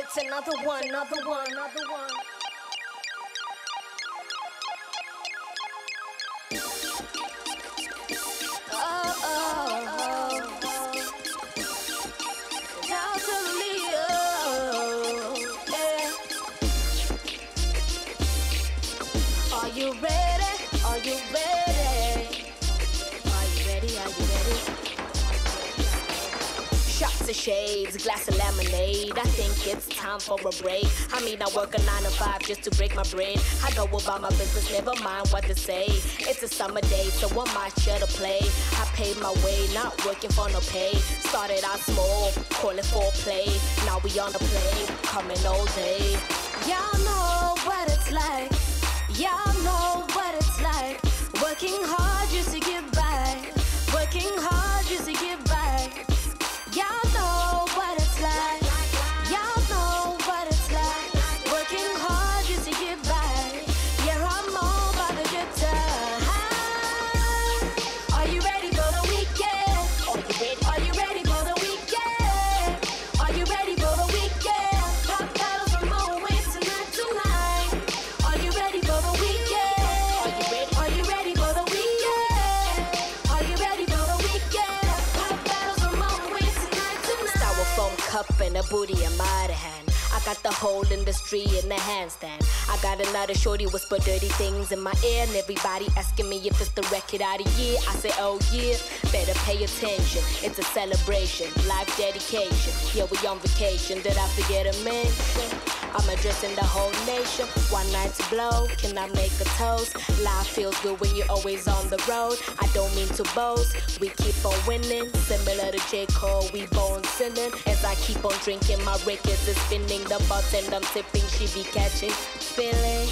It's another one, another one, another one. Shots of shades, glass of lemonade. I think it's time for a break. I mean, I work a nine to five just to break my brain. I go about my business, never mind what to say. It's a summer day, so I'm my share to play. I paid my way, not working for no pay. Started out small, calling for play. Now we on the play, coming all day. Cup and a booty in my hand. Got the whole industry in the handstand. I got another shorty whisper dirty things in my ear, and everybody asking me if it's the record of the year. I say, oh yeah, better pay attention. It's a celebration, life dedication. Yeah, we on vacation. Did I forget a mention? I'm addressing the whole nation. One night to blow, can I make a toast? Life feels good when you're always on the road. I don't mean to boast, we keep on winning. Similar to J. Cole, we born sinning. As I keep on drinking, my records is spinning. The and I'm tipping, she be catching feeling.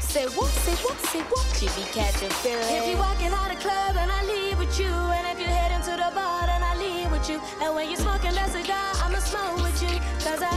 Say what, say what, say what, she be catching feeling. If you walking out the club and I leave with you, and if you're heading to the bar, then I leave with you. And when you're smoking that cigar, I'ma smoke with you. Cause I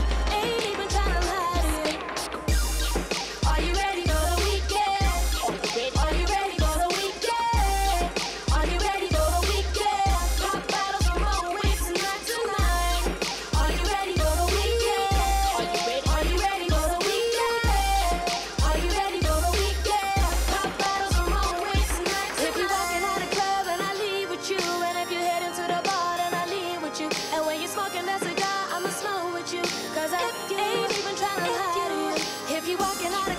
you, cause I ain't even trying to lie to you. If you walking out of